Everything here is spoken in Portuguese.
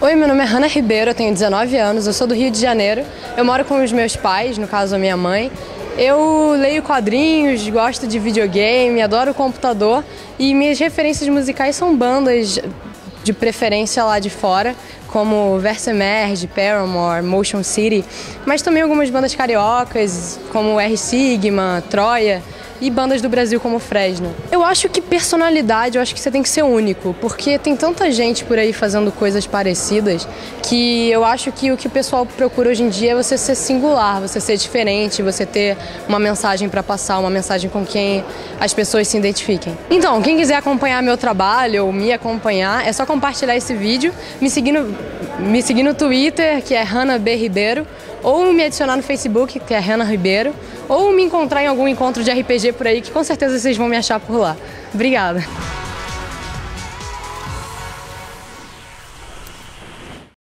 Oi, meu nome é Hanna Ribeiro, eu tenho 19 anos, eu sou do Rio de Janeiro. Eu moro com os meus pais, no caso a minha mãe. Eu leio quadrinhos, gosto de videogame, adoro computador e minhas referências musicais são bandas de preferência lá de fora, como Versemerge, Paramore, Motion City, mas também algumas bandas cariocas, como R Sigma, Troia e bandas do Brasil como Fresno. Eu acho que personalidade, eu acho que você tem que ser único, porque tem tanta gente por aí fazendo coisas parecidas que eu acho que o que o pessoal procura hoje em dia é você ser singular, você ser diferente, você ter uma mensagem para passar, uma mensagem com quem as pessoas se identifiquem. Então, quem quiser acompanhar meu trabalho ou me acompanhar, é só compartilhar esse vídeo, me seguir no, me seguir no Twitter, que é Hanna B Ribeiro, ou me adicionar no Facebook, que é Hanna Ribeiro, ou me encontrar em algum encontro de RPG por aí, que com certeza vocês vão me achar por lá. Obrigada!